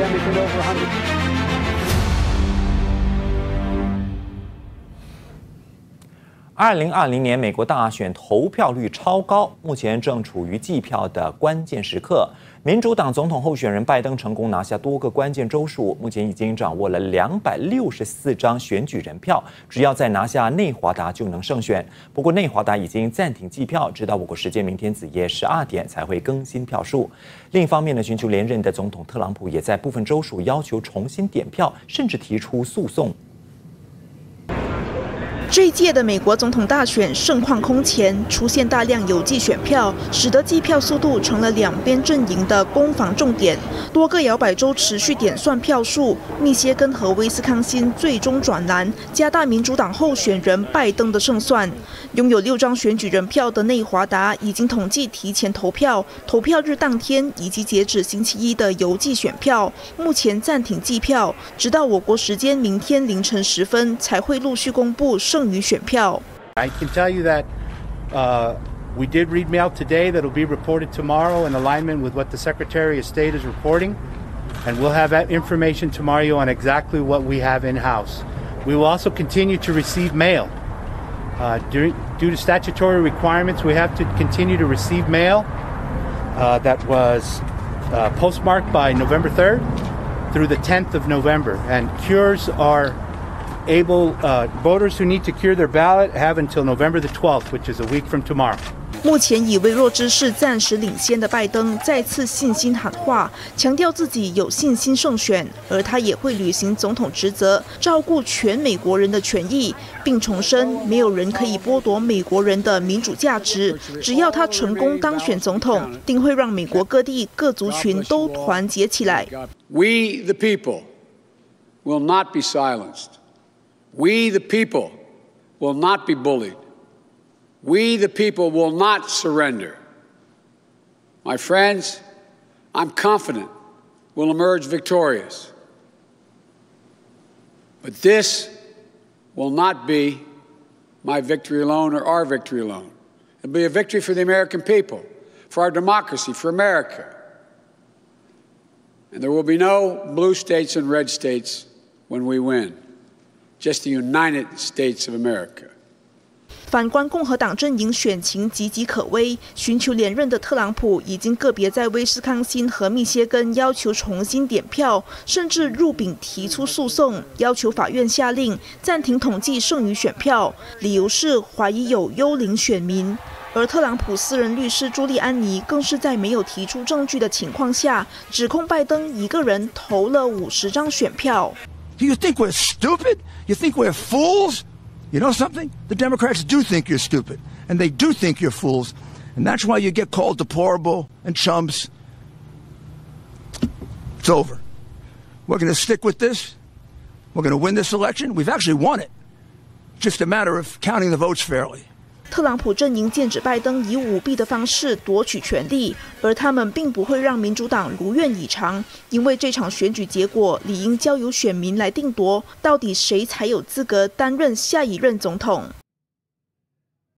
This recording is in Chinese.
pandemic in over 100. 二零二零年美国大选投票率超高，目前正处于计票的关键时刻。民主党总统候选人拜登成功拿下多个关键州数，目前已经掌握了两百六十四张选举人票，只要再拿下内华达就能胜选。不过内华达已经暂停计票，直到我国时间明天子夜十二点才会更新票数。另一方面呢，寻求连任的总统特朗普也在部分州属要求重新点票，甚至提出诉讼。这一届的美国总统大选盛况空前，出现大量邮寄选票，使得计票速度成了两边阵营的攻防重点。多个摇摆州持续点算票数，密歇根和威斯康星最终转蓝，加大民主党候选人拜登的胜算。拥有六张选举人票的内华达已经统计提前投票、投票日当天以及截止星期一的邮寄选票，目前暂停计票，直到我国时间明天凌晨时分才会陆续公布胜。I can tell you that uh, we did read mail today that will be reported tomorrow in alignment with what the Secretary of State is reporting, and we'll have that information tomorrow on exactly what we have in house. We will also continue to receive mail. Uh, due, due, to statutory requirements, we have to continue to receive mail uh, that was uh, postmarked by November 3rd through the 10th of November, and cures are able uh, voters who need to cure their ballot have until November the 12th, which is a week from tomorrow. 目前以微弱之势暂时领先的拜登再次信心喊话，强调自己有信心胜选，而他也会履行总统职责，照顾全美国人的权益，并重申没有人可以剥夺美国人的民主价值。只要他成功当选总统，定会让美国各地各族群都团结起来。We the people will not be silenced. We, the people, will not be bullied. We, the people, will not surrender. My friends, I'm confident we'll emerge victorious. But this will not be my victory alone or our victory alone. It'll be a victory for the American people, for our democracy, for America. And there will be no blue states and red states when we win. Just the United States of America。反观共和党阵营选情岌岌可危，寻求连任的特朗普已经个别在威斯康星和密歇根要求重新点票，甚至入禀提出诉讼，要求法院下令暂停统计剩余选票，理由是怀疑有幽灵选民。而特朗普私人律师朱利安尼更是在没有提出证据的情况下，指控拜登一个人投了五十张选票。Do you think we're stupid? You think we're fools? You know something? The Democrats do think you're stupid, and they do think you're fools, and that's why you get called deplorable and chumps. It's over. We're going to stick with this. We're going to win this election. We've actually won it. Just a matter of counting the votes fairly. 特朗普阵营剑指拜登以舞弊的方式夺取权力，而他们并不会让民主党如愿以偿，因为这场选举结果理应交由选民来定夺，到底谁才有资格担任下一任总统。